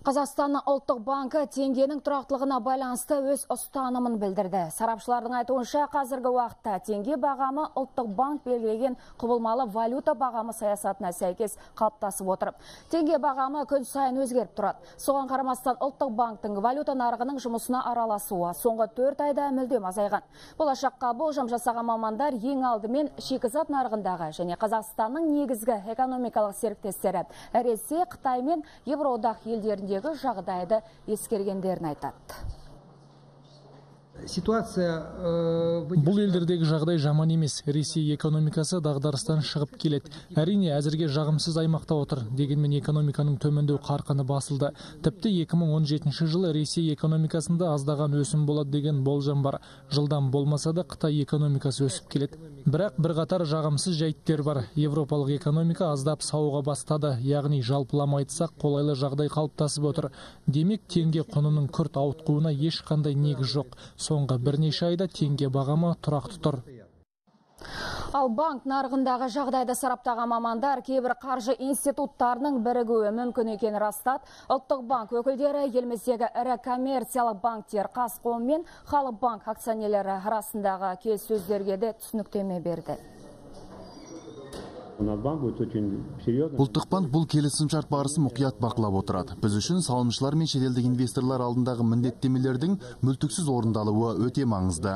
Қазақстанның ұлттық банкі теңгенің тұрақтылығына байланысты өз ұстанымын білдірді. Сарапшылардың айтуынша қазіргі уақытта теңге бағамы ұлттық банк белгілеген құбылмалы валюта бағамы саясатына сәйкес қалыптасып отыр. Теңге бағамы күн сайын өзгеріп тұрады. Соған қарамастан ұлттық банктың валюта нарығының жұмысына араласуы соңғы төрт айда мүлдем азайған. Болашаққа болжам жасаған мамандар ең алдымен шикізат нарығындағы және Қазақстанның негізгі экономикалық серіктестері Ресей, Қытай мен Евроодақ елдерінде жағдайды ескергендерін айтады. Ситуация бұл елдердегі жағдай жаман емес. Ресей экономикасы дағдарыстан шығып келеді. Әрине әзірге жағымсыз аймақта отыр. Дегенмен экономиканың төмендеу қарқыны басылды. Тіпті 2017 жылы ресей экономикасында аздаған өсім болады деген болжам бар. Жылдан болмаса да қытай экономикасы өсіп келеді. Бірақ бірқатар жағымсыз жайттер бар. Европалық экономика аздап сауыға бастады. Яғни жалпылама айтсақ қолайлы жағдай қалыптасып отыр. Демек теңге құнының күрт ауытқуына ешқандай негіз жоқ. Соңғы бірнеше айда теңге бағамы тұрақты тұр Ал банк нарығындағы жағдайды сараптаған мамандар кейбір қаржы институттарының бірігуі мүмкін екенін растады. Ұлттық банк өкілдері еліміздегі ірі коммерциялық банктер Қазком мен Халық банк акционерлері арасындағы келіссөздерге де түсініктеме берді. Ұлттық банк бұл келісімшарт барысын мұқият бақылап отырады. Біз үшін салымшылар мен шетелдік инвесторлар алдындағы міндеттемелердің мүлтіксіз орындалуы өте маңызды.